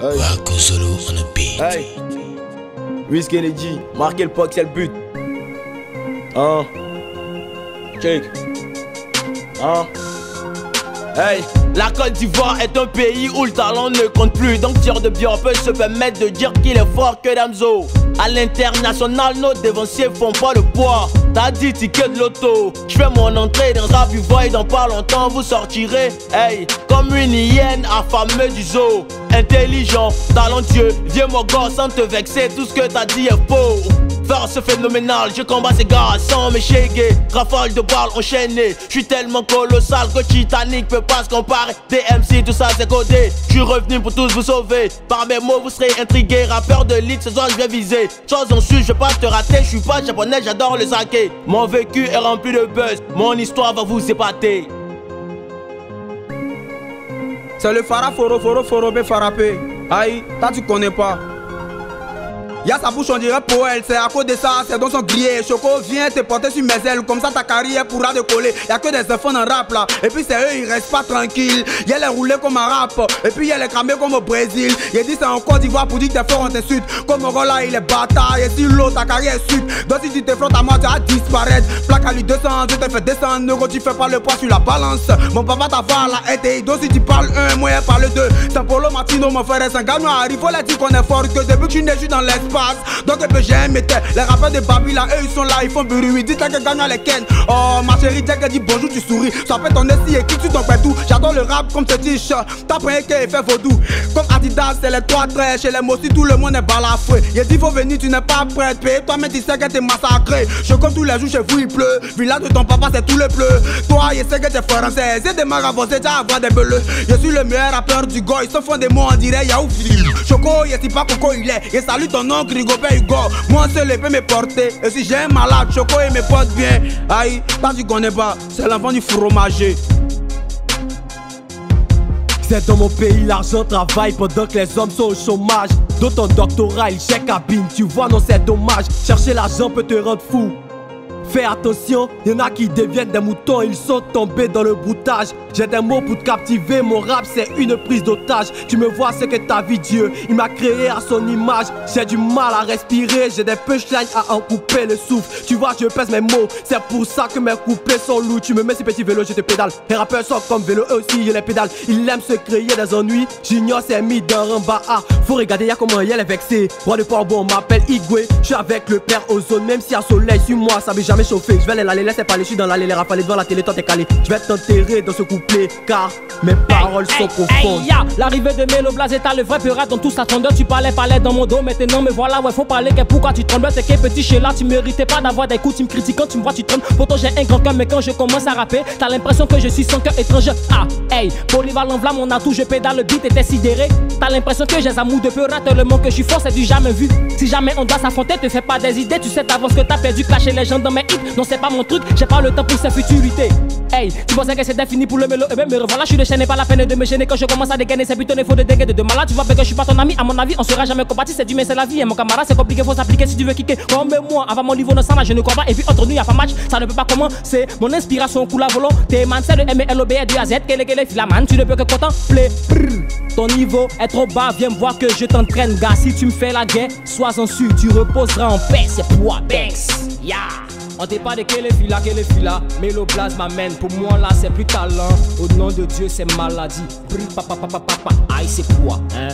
Hey. Waco Solo on a beat. Hey. Wiz Kennedy, marquer le puck, c'est le but. Hein? Check. Hein? Hey, la Côte d'Ivoire est un pays où le talent ne compte plus. Donc, tir de bien peut se permettre de dire qu'il est fort que Damso. À l'international, nos dévanciers font pas le poids. T'as dit ticket de loto. J'fais mon entrée dans rap, voyez dans pas longtemps vous sortirez. Hey, comme une hyène affamée du zoo. Intelligent, talentueux, vieux mon sans te vexer. Tout ce que t'as dit est faux. Force phénoménale, je combats ces gars sans me chéguer. Rafale de balles enchaînées. J'suis tellement colossal que Titanic peut pas se comparer. DMC, tout ça c'est codé. J'suis revenu pour tous vous sauver. Par mes mots, vous serez intrigués. Rappeur de lead, ce soir je vais viser. Chose en sus, je pas te rater. J'suis pas japonais, j'adore le saké. Mon vécu est rempli de buzz. Mon histoire va vous épater. C'est le Fara Foro Foro Foro. Aïe, toi tu connais pas. Y'a sa bouche on dirait pour elle, c'est à cause de ça, c'est dans son grillé. Choco vient te porter sur mes ailes, comme ça ta carrière pourra décoller. Y'a que des enfants dans rap là, et puis c'est eux ils restent pas tranquilles. Y'a les roulés comme un rap, et puis y'a les cramés comme au Brésil. Y'a dit c'est en Côte d'Ivoire pour dire que t'es fort en t'insulte. Comme là il est bâtard, et si l'autre ta carrière est sud. Donc si tu te frottes à moi, tu vas disparaître. Plaque à lui 200, je te fais descendre, neuro, tu fais pas le poids sur la balance. Mon papa t'a fait la été, donc si tu parles un, moi parle deux. C'est Polo Martino, mon frère, c'est un gagnant arrive, faut leur dire qu'on est fort, que depuis que tu n'es juste dans l'espace. Donc j'aime les rappeurs de Babi là, eux ils sont là, ils font bruit. Dites que gagnant les ken. Oh ma chérie, dès dit bonjour, tu souris. Ça fait ton esti et tu t'en fais tout. J'adore le rap comme ce t-shirt. T'as pris qu'elle fait vaudou. Comme Adidas, c'est les trois traits. Chez les Mossi, tout le monde est balafoué. Il dit faut venir, tu n'es pas prêt. Paye toi, mais tu sais que t'es massacré. Je tous les jours chez vous, il pleut. Village de ton papa, c'est tout le bleu. Toi, je sais que t'es français. C'est des avancés, t'as avoir des bleus. Je suis le meilleur rappeur du go. Ils se font des mots en direct, y'a ouf. Choco, je sais pas pourquoi il est. Et salut ton oncle Rigobert Hugo. Moi seul peut me porter. Et si j'ai un malade, Choco et me porte bien. Aïe, pas tu connais pas, c'est l'enfant du fromager. C'est dans mon pays, l'argent travaille pendant que les hommes sont au chômage. Dans ton doctorat, il chèque cabine, tu vois, non, c'est dommage. Chercher l'argent peut te rendre fou. Fais attention, y'en a qui deviennent des moutons, ils sont tombés dans le broutage. J'ai des mots pour te captiver, mon rap c'est une prise d'otage. Tu me vois ce que ta vie Dieu, il m'a créé à son image. J'ai du mal à respirer, j'ai des punchlines à en couper le souffle. Tu vois, je pèse mes mots, c'est pour ça que mes couplets sont lourds. Tu me mets ces petits vélos, je te pédale. Les rappeurs sont comme vélo, eux aussi, ils les pédales. Ils aiment se créer des ennuis. Junior s'est mis dans un bar. Faut regarder, y'a comment il est vexé. Roi de port bon, m'appelle Igwe. Je suis avec le père Ozone, même si y a soleil sur moi, ça veut jamais. Je vais aller l'aller, laisse parler, je suis dans l'allée, les rafales devant la télé, toi t'es calé. Je vais t'enterrer dans ce couplet, car mes paroles sont profondes. ya, l'arrivée de Mélo Blaze t'as le vrai pirate dans tout sa tendeur. Tu parlais, parlais dans mon dos, maintenant me voilà, ouais, faut parler, que pourquoi tu trembles, t'es que petit chez là, tu méritais pas d'avoir des coups, tu me critiques quand tu me vois, tu trembles. Pourtant j'ai un grand cœur, mais quand je commence à rapper, t'as l'impression que je suis sans cœur étranger. Ah, hey, polyvalent v'là mon atout, je pédale le beat, était sidéré. T'as l'impression que j'ai un mou de pirate, le monde que je suis fort, c'est du jamais vu. Si jamais on doit s'affronter, te fais pas des idées, tu sais d'avance que t'as perdu, clasher les gens dans mes Non, c'est pas mon truc, j'ai pas le temps pour ces futurités. Hey, tu pensais que c'était fini pour le mélo, et ben me revoilà, je suis déchaîné, pas la peine de me gêner quand je commence à dégainer, c'est plutôt faux de dégainer de malade. Tu vois que je suis pas ton ami, à mon avis, on sera jamais compati, c'est du mais c'est la vie, et mon camarade, c'est compliqué, faut s'appliquer si tu veux kicker. Comme moi, avant mon niveau, non, ça je ne crois pas, et puis entre nous, y a pas match, ça ne peut pas commencer. Mon inspiration coule à volonté, man, c'est le MLOB du AZ, quel est filaman, tu ne peux que contempler. Brrr. Ton niveau est trop bas, viens voir que je t'entraîne, gars. Si tu me fais la guerre, sois en su, tu reposeras en paix, c'est pour Apex. Yeah. On t'est pas de quel est fila, quel est fila. Méloblas m'amène, pour moi là c'est plus talent. Au nom de Dieu c'est maladie. Papa, papa, aïe c'est quoi, hein?